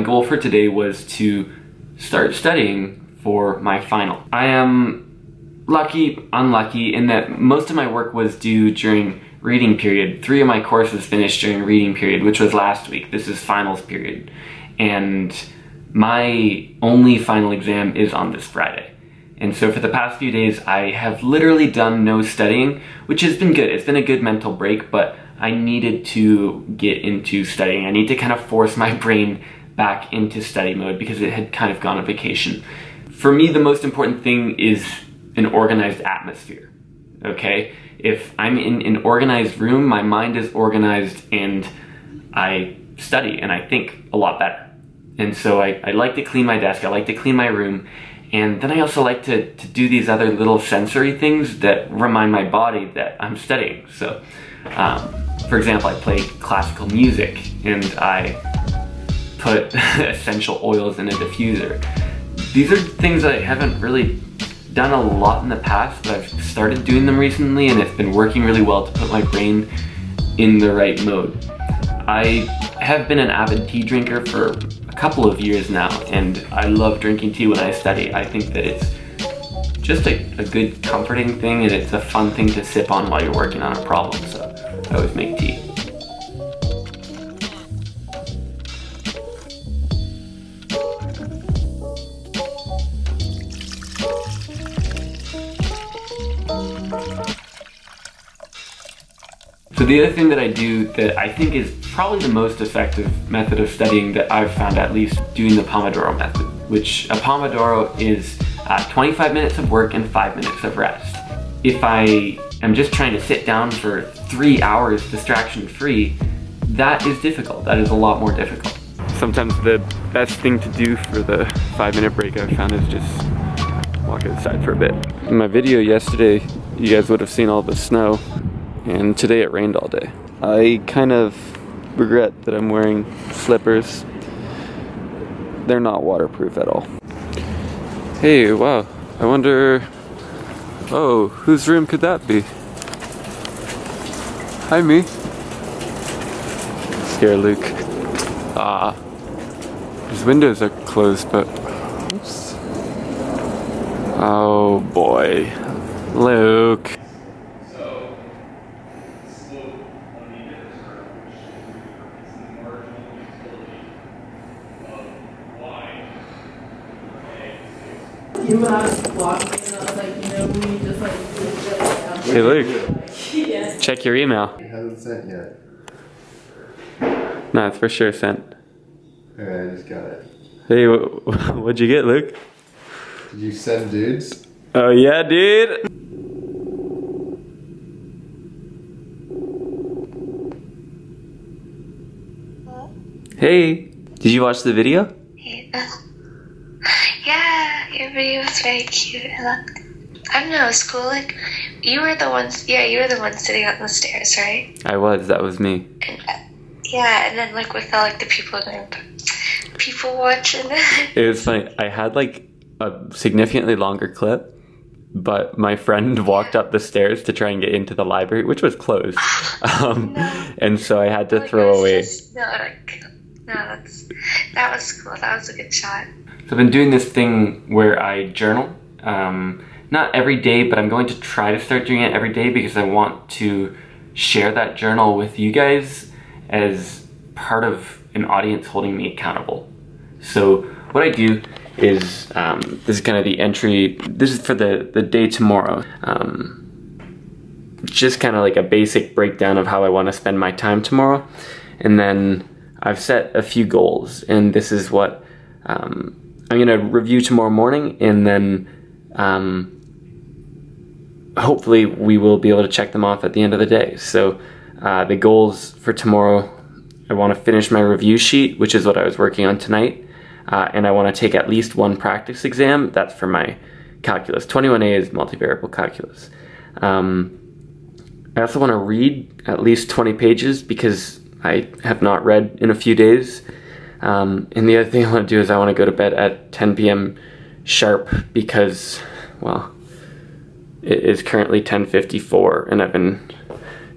My goal for today was to start studying for my final. I am lucky, unlucky in that most of my work was due during reading period. Three of my courses finished during reading period, which was last week. This is finals period. And my only final exam is on this Friday. And so for the past few days, I have literally done no studying, which has been good. It's been a good mental break, but I needed to get into studying. I need to kind of force my brain back into study mode because it had kind of gone on vacation. For me, the most important thing is an organized atmosphere, okay? If I'm in an organized room, my mind is organized and I study and I think a lot better. And so I, I like to clean my desk, I like to clean my room, and then I also like to, to do these other little sensory things that remind my body that I'm studying. So, um, for example, I play classical music and I put essential oils in a diffuser. These are things that I haven't really done a lot in the past, but I've started doing them recently and it's been working really well to put my brain in the right mode. I have been an avid tea drinker for a couple of years now and I love drinking tea when I study. I think that it's just a, a good comforting thing and it's a fun thing to sip on while you're working on a problem, so I always make tea. The other thing that I do that I think is probably the most effective method of studying that I've found at least doing the Pomodoro method, which a Pomodoro is uh, 25 minutes of work and five minutes of rest. If I am just trying to sit down for three hours distraction free, that is difficult. That is a lot more difficult. Sometimes the best thing to do for the five minute break I've found is just walk outside for a bit. In my video yesterday, you guys would have seen all the snow and today it rained all day. I kind of regret that I'm wearing slippers. They're not waterproof at all. Hey, wow, I wonder, oh, whose room could that be? Hi, me. Scare Luke. Ah, his windows are closed, but, oops. Oh boy, Luke. You were walking and I was like, you know, we just like Hey Luke, yeah. check your email. It hasn't sent yet. No, it's for sure sent. Alright, I just got it. Hey, what'd you get, Luke? Did you send dudes? Oh yeah, dude. Hey, did you watch the video? Video was very cute. I loved it. I don't know, it was cool. Like, you were the ones, yeah, you were the one sitting on the stairs, right? I was. That was me. And, uh, yeah, and then like with all like the people going, people watching. It was funny. I had like a significantly longer clip, but my friend walked up the stairs to try and get into the library, which was closed, um, and so I had to it throw was away. just- no, like, no, that's that was cool. That was a good shot. So I've been doing this thing where I journal. Um, not every day, but I'm going to try to start doing it every day because I want to share that journal with you guys as part of an audience holding me accountable. So what I do is um, this is kind of the entry. This is for the the day tomorrow. Um, just kind of like a basic breakdown of how I want to spend my time tomorrow, and then I've set a few goals, and this is what um, I'm gonna review tomorrow morning, and then um, hopefully we will be able to check them off at the end of the day. So uh, the goals for tomorrow I want to finish my review sheet, which is what I was working on tonight, uh, and I want to take at least one practice exam. That's for my calculus. 21A is multivariable calculus. Um, I also want to read at least 20 pages because I have not read in a few days. Um, and the other thing I want to do is I want to go to bed at 10 p.m. sharp because, well, it is currently 10:54 and I've been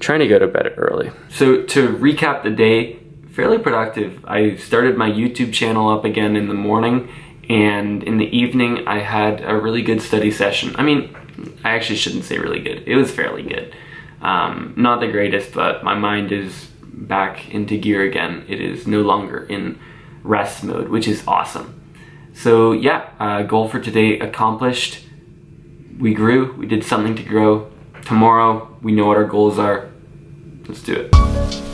trying to go to bed early. So to recap the day, fairly productive. I started my YouTube channel up again in the morning and in the evening I had a really good study session. I mean, I actually shouldn't say really good. It was fairly good. Um, not the greatest, but my mind is back into gear again. It is no longer in rest mode, which is awesome. So yeah, uh, goal for today accomplished. We grew, we did something to grow. Tomorrow, we know what our goals are. Let's do it.